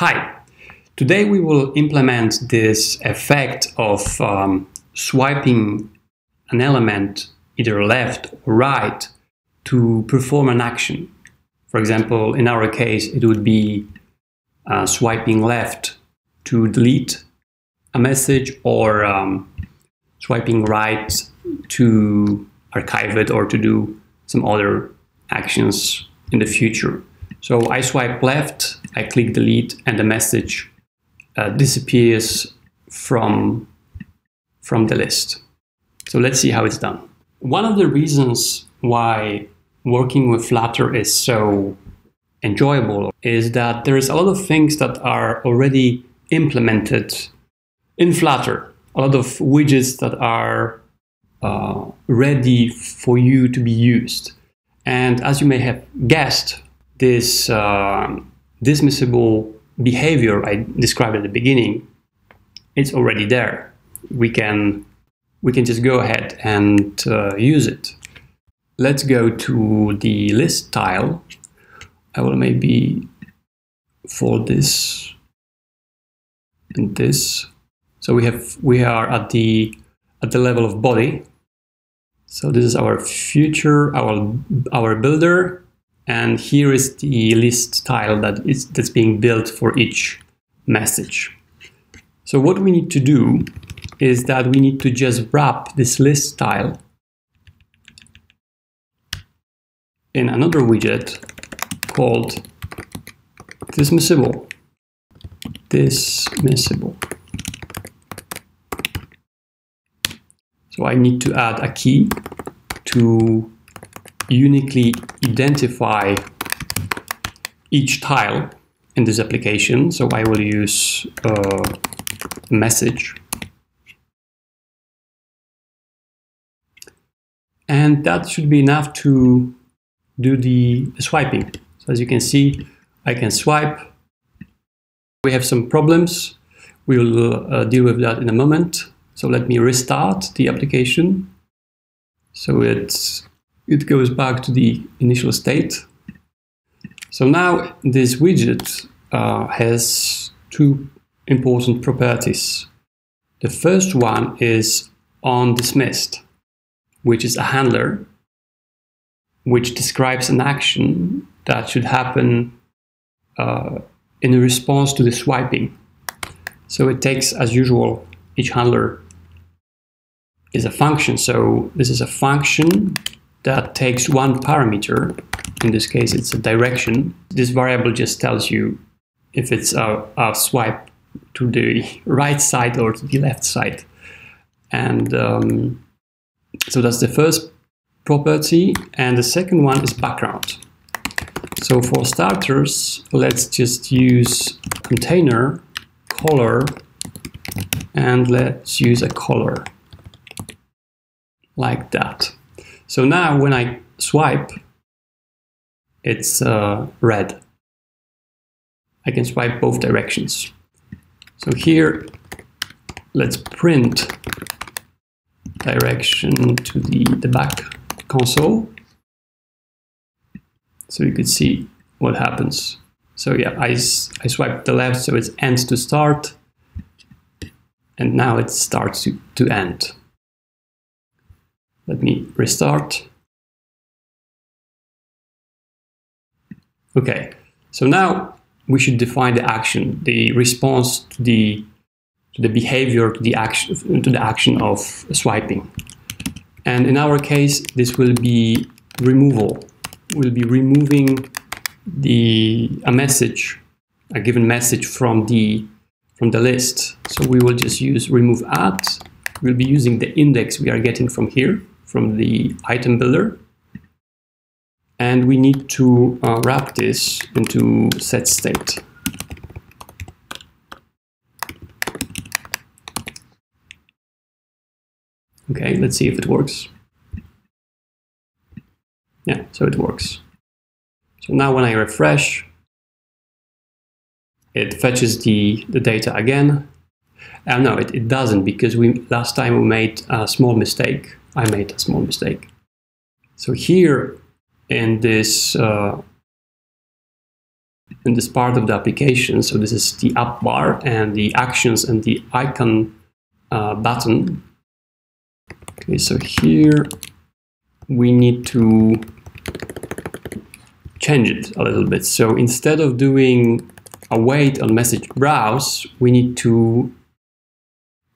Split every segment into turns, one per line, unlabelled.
Hi, today we will implement this effect of um, swiping an element either left or right to perform an action. For example, in our case, it would be uh, swiping left to delete a message or um, swiping right to archive it or to do some other actions in the future. So I swipe left, I click delete, and the message uh, disappears from, from the list. So let's see how it's done. One of the reasons why working with Flutter is so enjoyable is that there is a lot of things that are already implemented in Flutter. A lot of widgets that are uh, ready for you to be used. And as you may have guessed, this uh, dismissible behavior I described at the beginning, it's already there. We can we can just go ahead and uh, use it. Let's go to the list tile. I will maybe for this and this. So we have we are at the at the level of body. So this is our future, our our builder, and here is the list tile that is that's being built for each message. So what we need to do is that we need to just wrap this list tile in another widget called dismissible. Dismissible. So I need to add a key to uniquely identify each tile in this application. So I will use a message. And that should be enough to do the, the swiping. So as you can see, I can swipe. We have some problems. We will uh, deal with that in a moment. So let me restart the application. So it's it goes back to the initial state. So now this widget uh, has two important properties. The first one is on dismissed, which is a handler which describes an action that should happen uh, in response to the swiping. So it takes, as usual, each handler is a function. So this is a function that takes one parameter. In this case, it's a direction. This variable just tells you if it's a, a swipe to the right side or to the left side. And um, so that's the first property. And the second one is background. So for starters, let's just use container color and let's use a color like that. So now when I swipe, it's uh, red. I can swipe both directions. So here, let's print direction to the, the back console. So you could see what happens. So yeah, I, I swipe the left, so it's end to start. And now it starts to, to end. Let me restart. Okay, so now we should define the action, the response to the to the behavior, to the action, to the action of swiping. And in our case, this will be removal. We'll be removing the a message, a given message from the from the list. So we will just use remove at. We'll be using the index we are getting from here from the item builder. And we need to uh, wrap this into set state. Okay, let's see if it works. Yeah, so it works. So now when I refresh, it fetches the, the data again. Uh, no, it, it doesn't because we last time we made a small mistake. I made a small mistake. So here in this uh, in this part of the application. So this is the app bar and the actions and the icon uh, button. Okay, so here we need to change it a little bit. So instead of doing await on message browse, we need to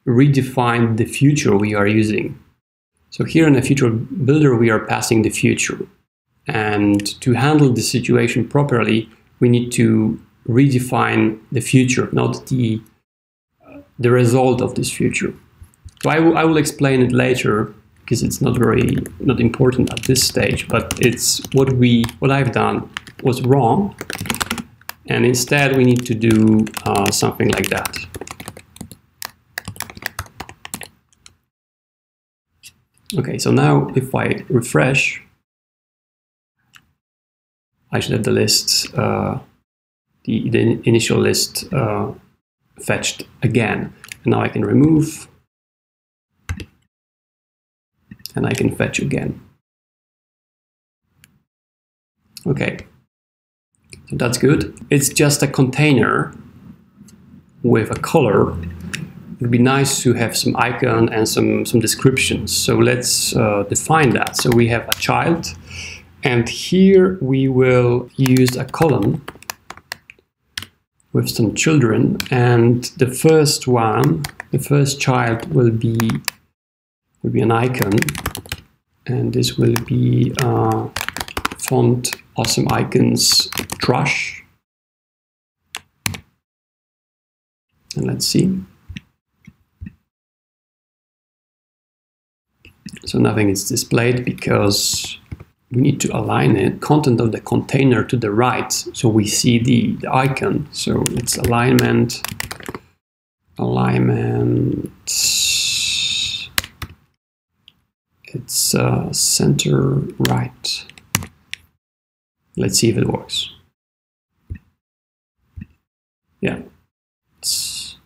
redefine the future we are using. So here in the future builder, we are passing the future. And to handle the situation properly, we need to redefine the future, not the, the result of this future. So I, I will explain it later because it's not very not important at this stage, but it's what we what I've done was wrong, and instead we need to do uh, something like that. Okay, so now if I refresh, I should have the list, uh, the, the initial list uh, fetched again. And now I can remove, and I can fetch again. Okay, so that's good. It's just a container with a color would be nice to have some icon and some, some descriptions. So let's uh, define that. So we have a child, and here we will use a column with some children, and the first one, the first child will be will be an icon, and this will be uh, font awesome icons trash. And let's see. So nothing is displayed because we need to align it, content of the container to the right so we see the, the icon. So it's alignment, alignment, it's uh, center right. Let's see if it works. Yeah, it's,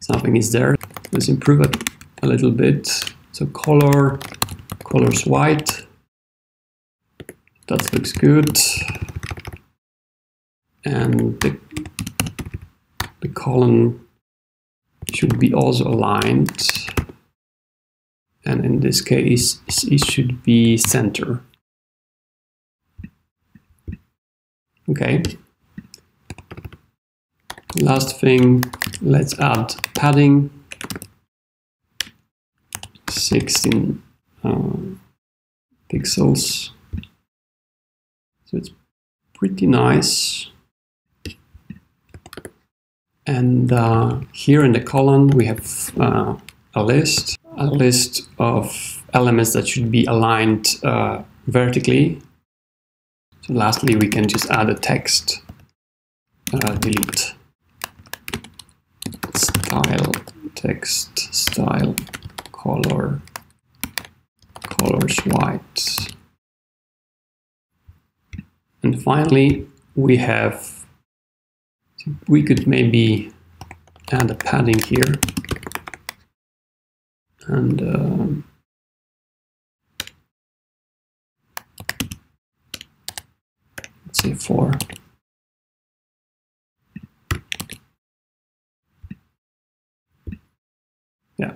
something is there. Let's improve it a little bit. So color, colors white. That looks good. And the, the column should be also aligned. And in this case, it should be center. Okay. Last thing, let's add padding. 16 uh, pixels. So it's pretty nice. And uh, here in the column we have uh, a list, a list of elements that should be aligned uh, vertically. So lastly, we can just add a text, uh, delete, style, text, style, color colors white. And finally we have we could maybe add a padding here. And uh, let's say four yeah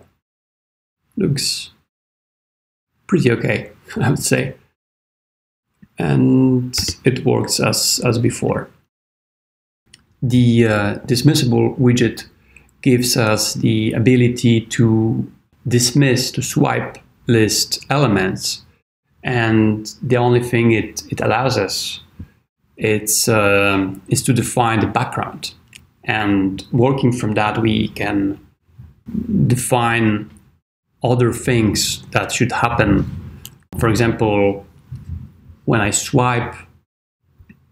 looks pretty okay, I would say. And it works as, as before. The uh, dismissible widget gives us the ability to dismiss, to swipe list elements. And the only thing it, it allows us it's, uh, is to define the background. And working from that, we can define other things that should happen. For example, when I swipe,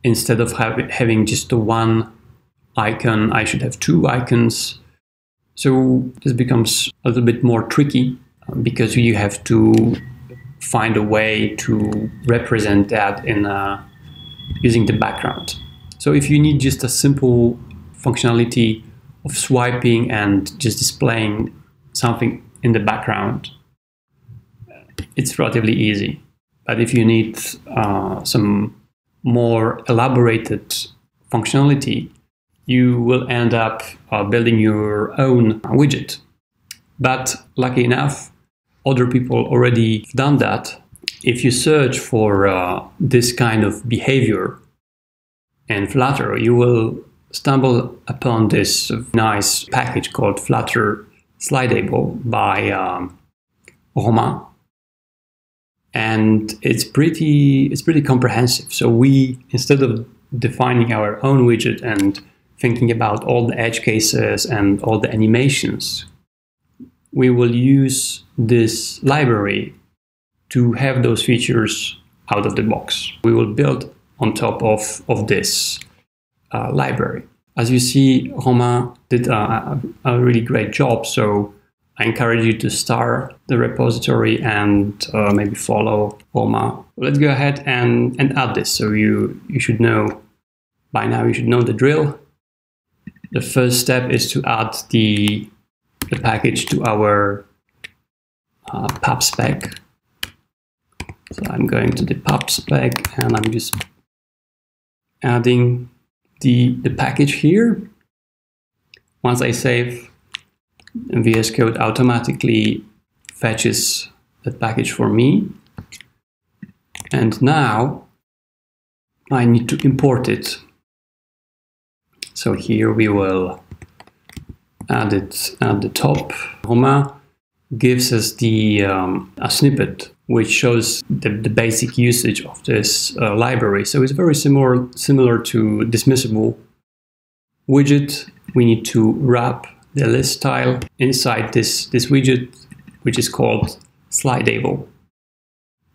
instead of having just the one icon, I should have two icons. So this becomes a little bit more tricky uh, because you have to find a way to represent that in a, uh, using the background. So if you need just a simple functionality of swiping and just displaying something in the background, it's relatively easy. But if you need uh, some more elaborated functionality, you will end up uh, building your own widget. But lucky enough, other people already done that. If you search for uh, this kind of behavior in Flutter, you will stumble upon this nice package called Flutter Slidable by um, and it's pretty it's pretty comprehensive. So we instead of defining our own widget and thinking about all the edge cases and all the animations, we will use this library to have those features out of the box. We will build on top of, of this uh, library. As you see, Romain did a, a, really great job. So I encourage you to start the repository and uh, maybe follow Romain. Let's go ahead and, and add this. So you, you should know, by now you should know the drill. The first step is to add the, the package to our uh, pub spec. So I'm going to the pub spec and I'm just adding the, the package here. Once I save, VS Code automatically fetches that package for me. And now I need to import it. So here we will add it at the top. Romain gives us the um, a snippet which shows the, the basic usage of this uh, library. So it's very similar, similar to dismissible widget. We need to wrap the list tile inside this, this widget, which is called slidable.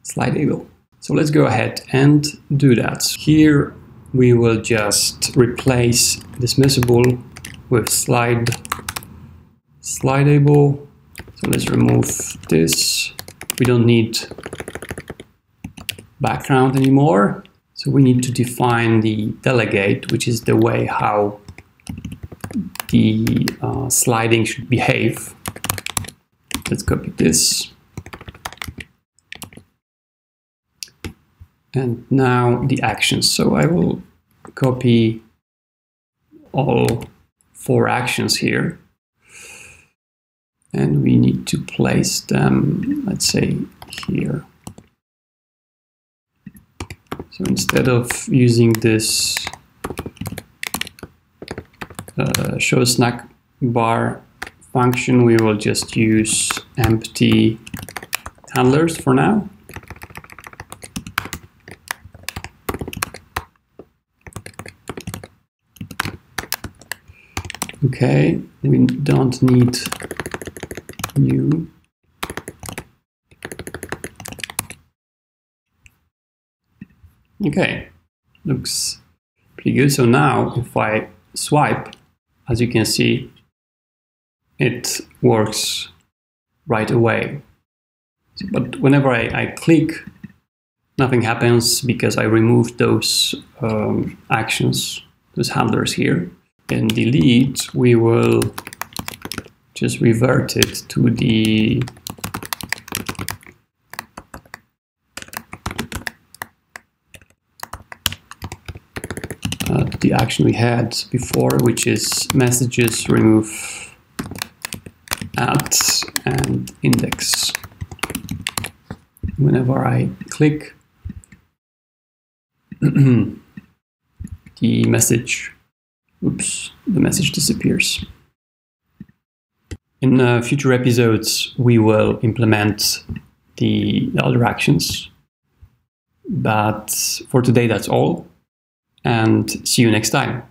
Slidable. So let's go ahead and do that. Here we will just replace dismissible with slide slidable. So let's remove this we don't need background anymore. So we need to define the delegate, which is the way how the uh, sliding should behave. Let's copy this. And now the actions. So I will copy all four actions here and we need to place them, let's say, here. So instead of using this uh, show snack bar function, we will just use empty handlers for now. Okay, we don't need new okay looks pretty good. So now if I swipe as you can see it works right away. But whenever I, I click nothing happens because I removed those um, actions those handlers here. In delete we will just revert it to the uh, the action we had before, which is messages remove at and index. Whenever I click, the message, oops, the message disappears. In uh, future episodes, we will implement the, the other actions. But for today, that's all. And see you next time.